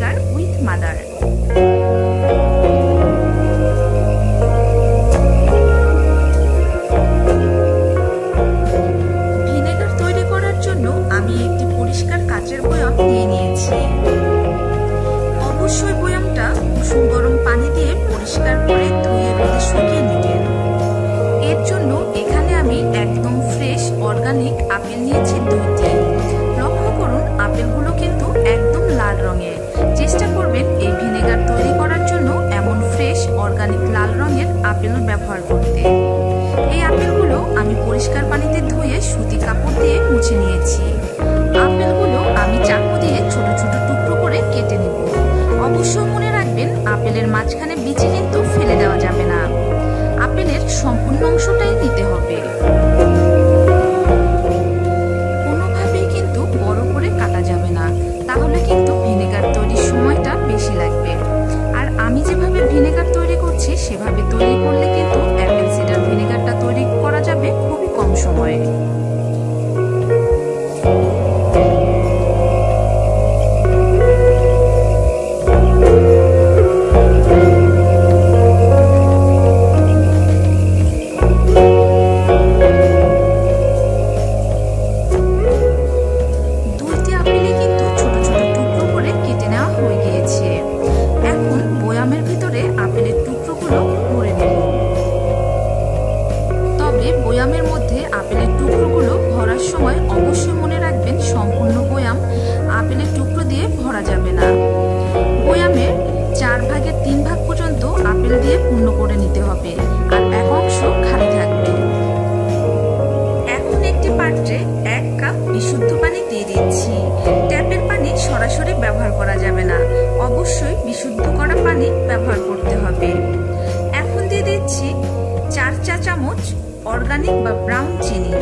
Vinegar with mother organic লাল রঙের apple ব্যবহার করতে। এই আপেলগুলো আমি পরিষ্কার পানিতে ধুয়ে সুতি কাপড় দিয়ে মুছে নিয়েছি। আপেলগুলো আমি চাকু দিয়ে ছোট ছোট টুকরো করে কেটে নেব। অবশ্য মনে রাখবেন, আপেলের মাঝখানে বিচি কিন্তু ফেলে দেওয়া যাবে না। আপেলের সম্পূর্ণ অংশটাই নিতে হবে। ব্যবহার করা যাবে না। অবশ্যই বিশুদ্ধ করা পানি ব্যবহার করতে হবে। এখন দিয়ে দিচ্ছি চার চা চামচ অর্গানিক বা ব্রাউন চিনি।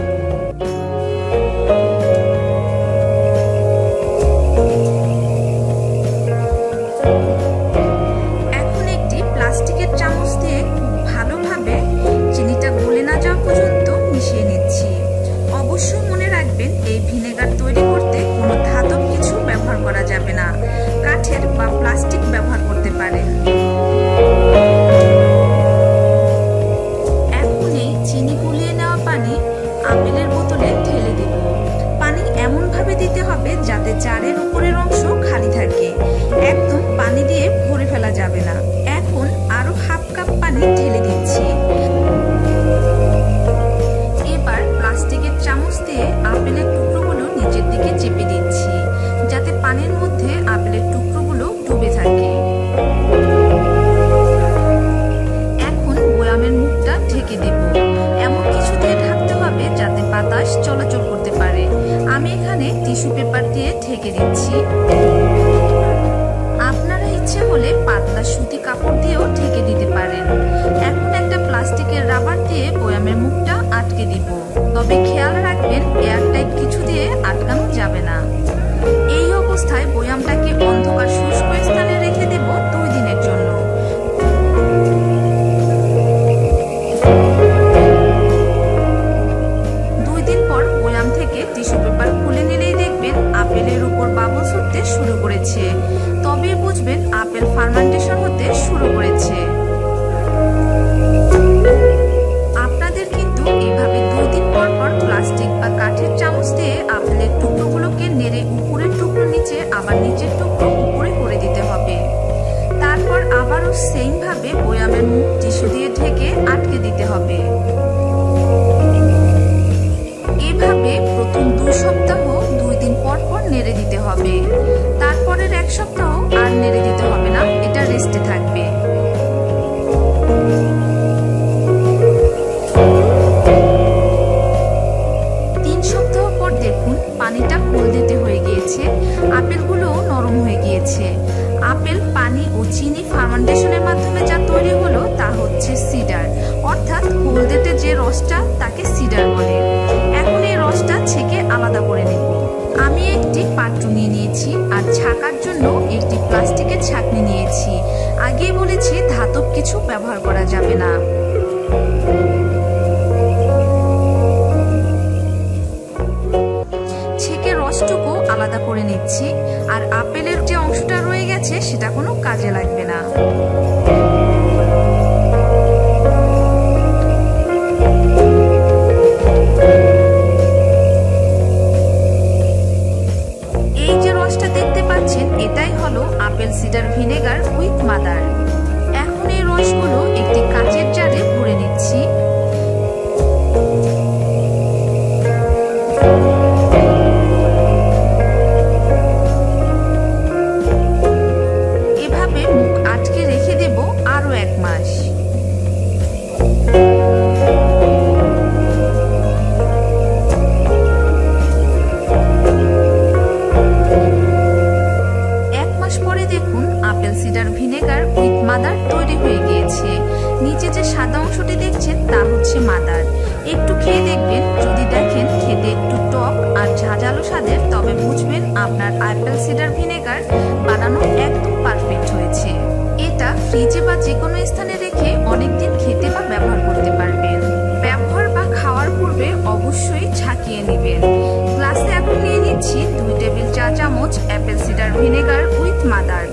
টিস্যু পেপার দিয়ে ঢেকে দিচ্ছি। আপনারা ইচ্ছে হলে পাতলা সুতি কাপড় দিয়েও ঢেকে দিতে পারেন। এখন একটা প্লাস্টিকের রাবার দিয়ে বয়ামের মুখটা আটকে দিব। তবে খেয়াল রাখবেন এয়ার এয়ারটাইট কিছু দিয়ে আটকানো যাবে না। এই অবস্থায় বয়ামটাকে অন্ধকার শুষ্ক স্থানে রেখে দেব দুই দিনের জন্য। দুই দিন পর বয়াম থেকে টিস্যু পেপার খুলে দেখবেন আপেলের উপর বাবলস উঠতে শুরু করেছে। তবে বুঝবেন, আপেল ফার্মেন্টেশন হতে শুরু করেছে। আপনাদের কিন্তু এভাবে দুই দিন পর পর প্লাস্টিক বা কাঠের চামচ দিয়ে আপেলের টুকরোগুলোকে নেড়ে উপরের টুকরো নিচে আবার নিচের টুকরো উপরে করে দিতে হবে। তারপর আবারও সেম ভাবে বয়ামের মুখ টিস্যু দিয়ে ঢেকে আটকে দিতে হবে। এভাবে প্রথম দুই সপ্তাহ নেড়ে দিতে হবে। তারপরের এক সপ্তাহ আর নেড়ে দিতে হবে না, এটা রেস্টে থাকবে। তিন সপ্তাহ পর দেখুন, পানিটা হলদেটে হয়ে গিয়েছে আপেলগুলো নরম হয়ে গিয়েছে। আপেল, পানি ও চিনি ফার্মেন্টেশনের মাধ্যমে যা তৈরি হলো তা হচ্ছে সিডার। অর্থাৎ হলদেটে যে রসটা, তাকে সিডার বলে। পাত্র নিয়ে নিয়েছি আর ছাকার জন্য একটি প্লাস্টিকের ছাকনি নিয়েছি। আগে বলেছি, ধাতব কিছু ব্যবহার করা যাবে না। ছেকে রসটুকু আলাদা করে নিচ্ছি। আর আপেলের যে অংশটা রয়ে গেছে একটু খেয়ে দেখবেন। যদি দেখেন খেতে একটু টক আর ঝাঁঝালো স্বাদের, তবে বুঝবেন আপনার অ্যাপেল সিডার ভিনেগার বানানো একদম পারফেক্ট হয়েছে। এটা ফ্রিজে বা যে কোনো স্থানে রেখে অনেকদিন খেতে বা ব্যবহার করতে পারবেন। ব্যবহার বা খাওয়ার পূর্বে অবশ্যই ছাকিয়ে নেবেন। গ্লাসে এখন নিয়ে নিচ্ছি দুই টেবিল চা চামচ apple cider vinegar with mother.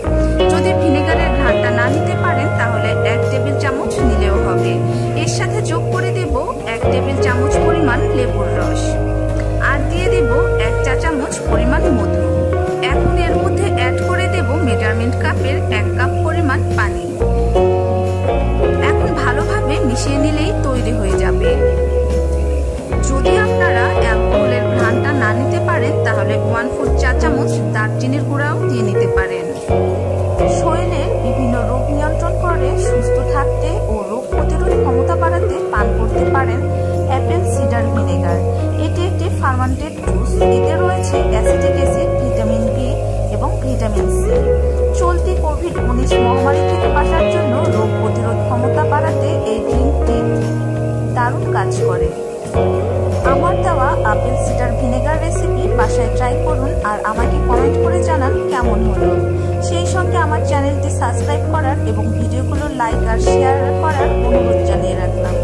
মিশিয়ে নিলেই তৈরি হয়ে যাবে। যদি আপনারা অ্যালকোহলের ঘ্রাণটা না নিতে পারেন, তাহলে ওয়ান ফোর চা চামচ দারচিনির গুঁড়াও দিয়ে নিতে পারেন। শরীরে বিভিন্ন রোগ নিয়ন্ত্রণ করে, সুস্থ থাকতে ও রোগ প্রতিরোধ ক্ষমতা বাড়াতে পান করতে পারেন অ্যাপেল সিডার ভিনেগার। এটি একটি ফার্মান্টেড জুস। এতে রয়েছে অ্যাসিটিক অ্যাসিড, ভিটামিন বি এবং ভিটামিন সি। চলতি কোভিড উনিশ মহামারী থেকে কাজ করে। আমার দেওয়া আপেল সিডার ভিনেগার রেসিপি বাসায় ট্রাই করুন আর আমাকে কমেন্ট করে জানান কেমন হলো। সেই সঙ্গে আমার চ্যানেলটি সাবস্ক্রাইব করার এবং ভিডিওগুলো লাইক আর শেয়ার করার অনুরোধ জানিয়ে রাখলাম।